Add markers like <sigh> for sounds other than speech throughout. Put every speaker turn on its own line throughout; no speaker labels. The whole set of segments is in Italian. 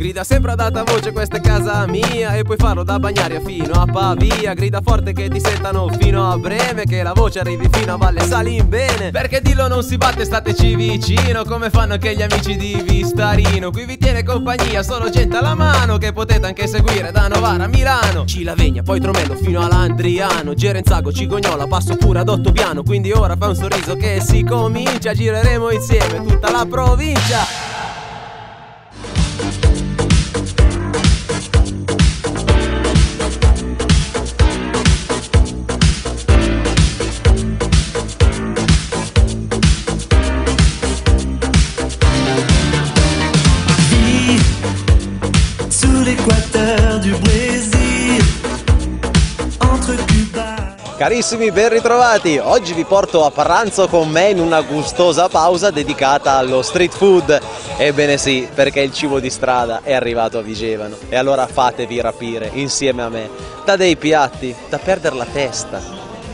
Grida sempre ad alta voce questa è casa mia. E puoi farlo da Bagnaria fino a Pavia. Grida forte che ti sentano fino a Breme Che la voce arrivi fino a Valle Salimbene. Perché dillo non si batte stateci vicino. Come fanno anche gli amici di Vistarino. Qui vi tiene compagnia solo gente alla mano Che potete anche seguire da Novara a Milano. Cilavegna poi Tromello fino all'Andriano. Gerenzago, Cigognola, passo pure ad Ottopiano. Quindi ora fa un sorriso che si comincia. Gireremo insieme tutta la provincia
Carissimi, ben ritrovati! Oggi vi porto a pranzo con me in una gustosa pausa dedicata allo street food. Ebbene sì, perché il cibo di strada è arrivato a Vigevano. E allora fatevi rapire insieme a me da dei piatti da perdere la testa.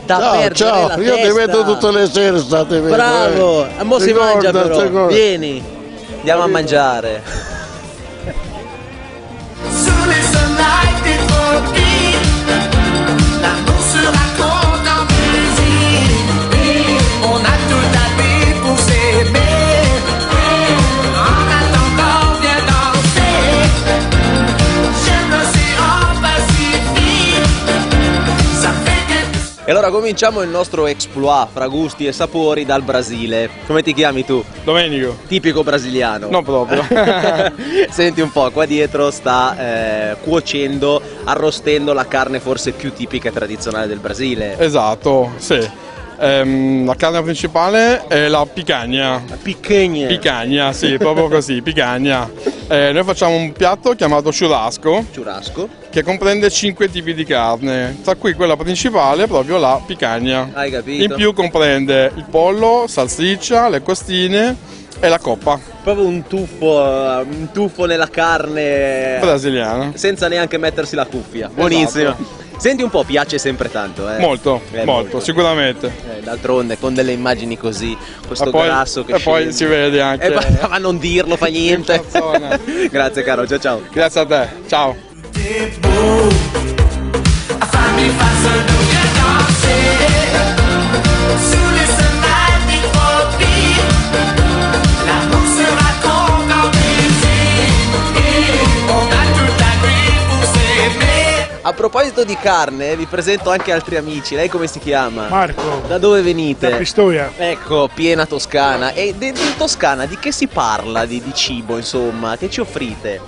Da
ciao,
perdere
ciao,
la
io
testa.
ti vedo tutte le sere state vedo,
Bravo!
eh.
Mo si mangia però. Vieni, andiamo a mangiare. Allora cominciamo il nostro exploit fra gusti e sapori dal Brasile. Come ti chiami tu?
Domenico.
Tipico brasiliano.
Non proprio. <laughs>
Senti un po', qua dietro sta eh, cuocendo, arrostendo la carne forse più tipica e tradizionale del Brasile.
esatto, sì. Ehm, la carne principale è la picagna.
Picchegna.
Picagna, sì, proprio così, <laughs> picagna. Eh, noi facciamo un piatto chiamato churrasco
Churrasco.
che comprende 5 tipi di carne, tra cui quella principale è proprio la picagna.
Hai capito?
In più comprende il pollo, salsiccia, le costine e la coppa
Proprio un tuffo, un tuffo nella carne
brasiliana.
senza neanche mettersi la cuffia. Buonissimo. Senti un po', piace sempre tanto, eh?
Molto,
Eh,
molto, sicuramente.
Eh, d'altronde, con delle immagini così, questo
E poi,
grasso che
e poi
scende.
si vede anche.
Eh, ma, ma non dirlo, fa niente. <laughs> <laughs> Grazie caro, ciao ciao.
Grazie a te, ciao.
t'es A
proposito di carne, vi presento anche altri amici. Lei come si chiama?
Marco,
Da dove venite?
da Pistoia.
Ecco, piena Toscana. E in Toscana di che si parla di, di cibo, insomma? Che ci offrite?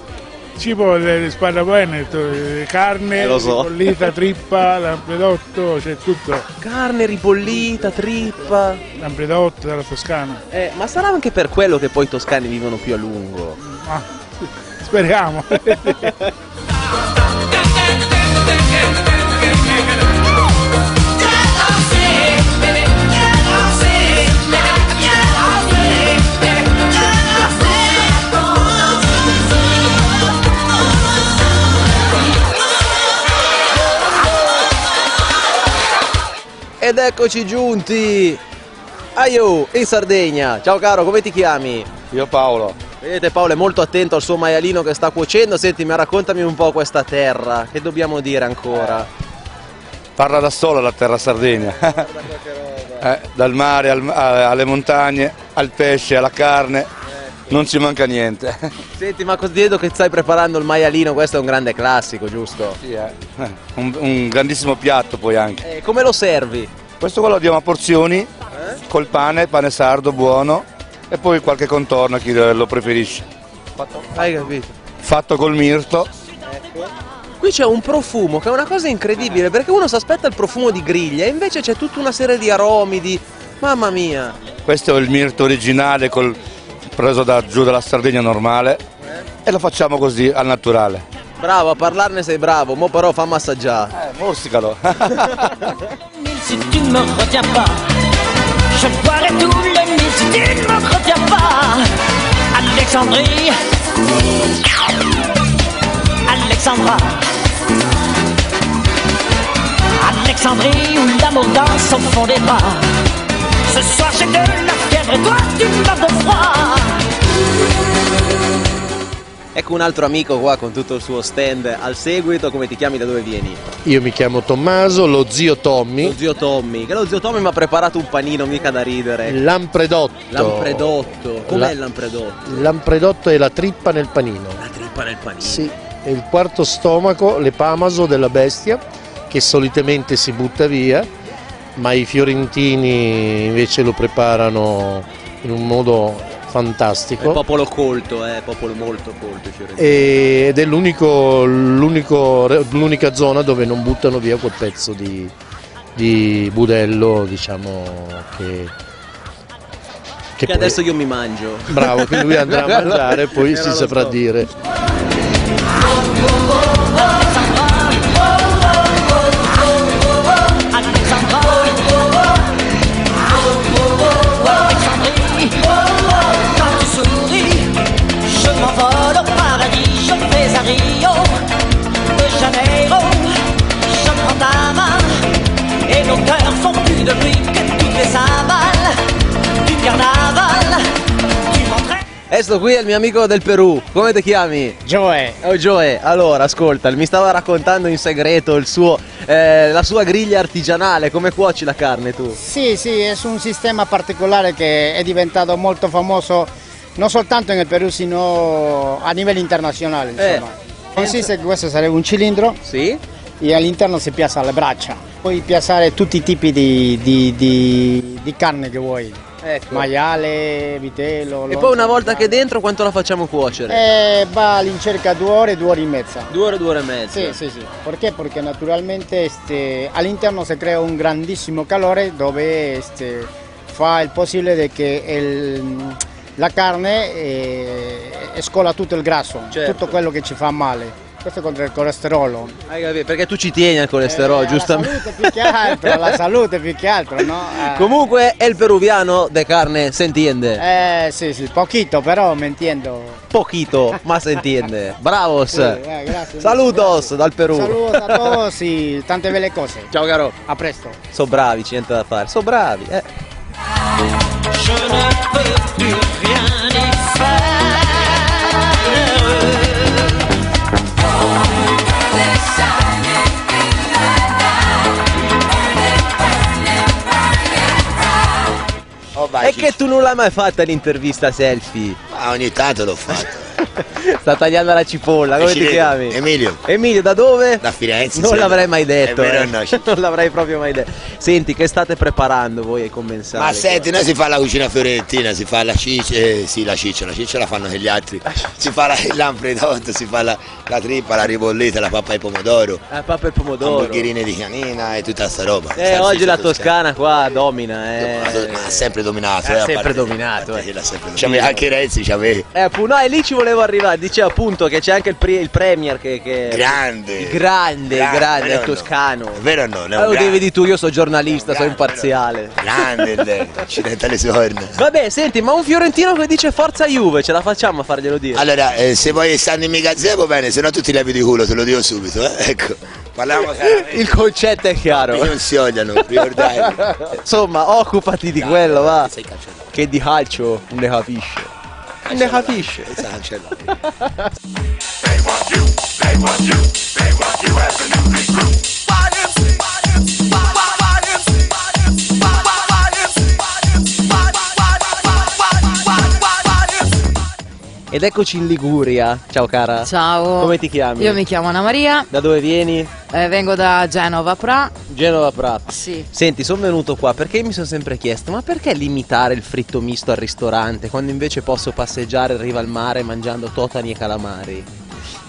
Cibo le sparrapene, eh, carne,
Eh, lo so.
bollita, trippa, <laughs> lampredotto, c'è tutto.
Carne ribollita, trippa.
Lampredotto dalla Toscana.
Eh, ma sarà anche per quello che poi i toscani vivono più a lungo.
Ma speriamo. <laughs>
Ed eccoci giunti! Aio, in Sardegna. Ciao caro, come ti chiami?
Io Paolo,
Vedete Paolo è molto attento al suo maialino che sta cuocendo. Senti, ma raccontami un po' questa terra. Che dobbiamo dire ancora?
Parla da sola la terra Sardegna. <laughs> Eh, dal mare al- alle montagne, al pesce, alla carne, non ci manca niente.
Senti, ma vedo che stai preparando il maialino, questo è un grande classico, giusto?
Sì, eh. Eh, Un, un grandissimo piatto poi anche.
Eh, come lo servi?
Questo qua lo diamo a porzioni, col pane, pane sardo buono e poi qualche contorno a chi lo preferisce.
Hai capito?
Fatto col mirto,
Qui c'è un profumo che è una cosa incredibile perché uno si aspetta il profumo di griglia e invece c'è tutta una serie di aromi, di... Mamma mia!
questo è il mirto originale col- preso da giù dalla Sardegna normale e lo facciamo così al naturale.
Bravo, a parlarne sei bravo, mo però fammi assaggiare.
Eh, morsicalo! <laughs>
Alexandrie, Alexandra, Alexandrie où l'amour danse au fond des bras. Ce soir j'ai de la fièvre et toi tu meurs de froid.
Ecco un altro amico qua con tutto il suo stand al seguito, come ti chiami, da dove vieni?
Io mi chiamo Tommaso, lo zio Tommy,
Lo zio Tommy, che lo zio Tommy mi ha preparato un panino mica da ridere.
Lampredotto.
Lampredotto, com'è
La-
il lampredotto?
Il Lampredotto è la trippa nel panino.
La trippa nel panino.
Sì, è il quarto stomaco, l'epamaso della bestia, che solitamente si butta via, ma i fiorentini invece lo preparano in un modo
È
fantastico.
popolo colto, eh, popolo molto colto.
E- ed è l'unico- l'unico- l'unica zona dove non buttano via quel pezzo di, di budello, diciamo, che,
Che
poi-
adesso io mi mangio.
Bravo, che lui andrà a <laughs> mangiare e poi
Era
si saprà
so.
dire.
M'entraînes.
Esto qui è il mio amico del Perù, come ti chiami?
Joe,
Oh Joe, allora ascolta, mi stava raccontando in segreto il suo, eh, la sua griglia artigianale, come cuoci la carne tu?
sì, sì, è un sistema particolare che è diventato molto famoso non soltanto nel Perù, sino a livello internazionale. Insomma. Consiste che questo sarebbe un cilindro
Sì?
e all'interno si piazza le braccia. Puoi piazzare tutti i tipi di, di- di- di carne che vuoi,
Ecco.
maiale, vitello.
E poi una volta che è dentro quanto la facciamo cuocere?
Eh, va all'incirca due ore, due ore e mezza.
Due ore, due ore e mezza.
Sì, sì, sì. Perché? Perché naturalmente este, all'interno si crea un grandissimo calore dove este, fa il possibile che il- la carne eh, scola tutto il grasso,
Certo.
tutto quello che ci fa male. Questo è contro il colesterolo.
Hai capito? Perché tu ci tieni al colesterolo,
Eh,
giustamente.
La salute più che altro, la salute più che altro, no? Eh, <laughs>
Comunque è il peruviano de carne, se entiende.
Eh sì, sì, pochito, però mi intendo.
Poquito, ma se entiende. Bravos.
Sì, eh, grazie.
Saludos dal Perù.
Saludos a <laughs> y tante belle cose.
Ciao caro.
A presto.
Sono bravi, c'è niente da fare. Sono bravi, eh.
Je ne peux plus rien y faire.
E che tu non l'hai mai fatta l'intervista selfie?
Ah, ogni tanto l'ho <laughs> fatto. <laughs>
Sta tagliando la cipolla, come ti
Ci
chiami?
Emilio.
Emilio, da dove?
Da Firenze.
Non l'avrei mai detto.
È vero
eh.
no? <laughs>
Non l'avrei proprio mai detto. Senti, che state preparando voi ai commensali?
Ma senti, noi si fa la cucina fiorentina, si fa la ciccia, eh, sì la ciccia, la ciccia la fanno gli altri, si fa la, il lampredotto, si fa la, la trippa, la ribollita, la pappa di pomodoro,
Ah, papà per pomodoro.
hamburgerine di canina e tutta sta roba.
Eh,
Salsiccia
oggi la
toscana.
Toscana qua domina, eh.
Ma ha sempre dominato,
Ha
eh, a
sempre
parte-
dominato,
a parte
eh.
sempre dominato. C'aveva anche Renzi, c'aveva.
Eh, no, e lì ci volevo arrivare. Dice appunto che c'è anche il, pre- il premier che, che-
Grande.
Il grande,
Grande,
grande, è
o no?
toscano.
È vero o no? Ne
Allora lo
grande.
devi tu, io sono giornalista, sono imparziale.
Grande, il- accidente alle sorne. <laughs>
Vabbè, senti, ma un fiorentino che dice forza Juve, ce la facciamo a farglielo dire?
Allora, eh, se vuoi stare in magazzino va bene, se no tu ti levi di culo, te lo dico subito, eh? <laughs> Ecco. Parliamo chiaramente. <laughs>
Il concetto è chiaro.
Non si odiano, ricordai.
Insomma, occupati di quello, va. Che di calcio non ne capisce. Non ne capisce. Ed eccoci in Liguria. Ciao cara.
Ciao.
Come ti chiami?
Io mi chiamo Anna Maria,
Da dove vieni?
eh, vengo da Genova Pra.
Genova Prap.
Sì.
Senti, sono venuto qua perché mi sono sempre chiesto, ma perché limitare il fritto misto al ristorante quando invece posso passeggiare in riva al mare mangiando totani e calamari?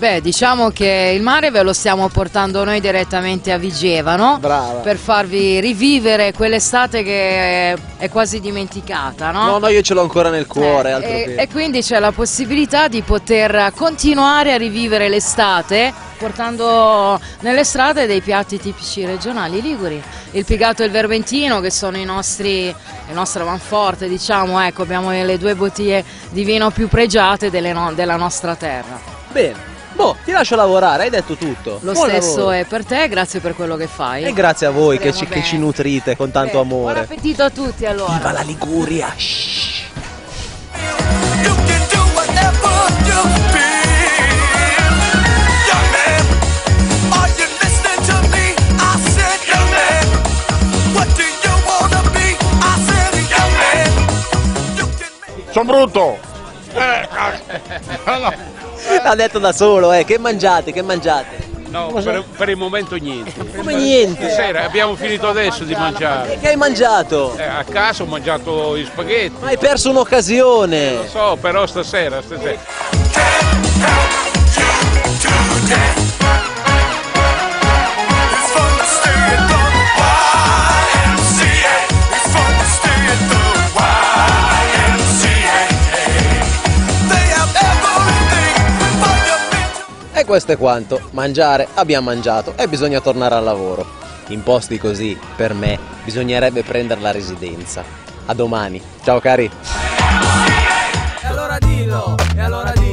Beh, diciamo che il mare ve lo stiamo portando noi direttamente a Vigevano
Brava.
per farvi rivivere quell'estate che è quasi dimenticata, no?
No, no, io ce l'ho ancora nel cuore, altro
E, e quindi c'è la possibilità di poter continuare a rivivere l'estate portando nelle strade dei piatti tipici regionali liguri. Il pigato e il vermentino che sono i nostri, il nostro manforte, diciamo, ecco, abbiamo le due bottiglie di vino più pregiate delle della nostra terra.
Bene. Boh, ti lascio lavorare, hai detto tutto.
Lo
Buon
stesso
lavoro.
è per te, grazie per quello che fai.
E grazie a voi che ci, che ci, nutrite con tanto
Beh,
amore.
Buon appetito a tutti allora.
Viva la Liguria!
Shh.
Sono brutto! Eh, eh, eh. <laughs>
L'ha detto da solo, eh. Che mangiate, che mangiate?
No, per, per il momento niente.
Come niente?
Stasera abbiamo finito adesso di mangiare.
Che hai mangiato?
Eh, a casa ho mangiato gli spaghetti.
Ma hai perso un'occasione!
Lo so, però stasera, stasera.
Questo è quanto. Mangiare, abbiamo mangiato e bisogna tornare al lavoro. In posti così, per me, bisognerebbe prendere la residenza. A domani. Ciao cari.
E allora dillo, e allora dillo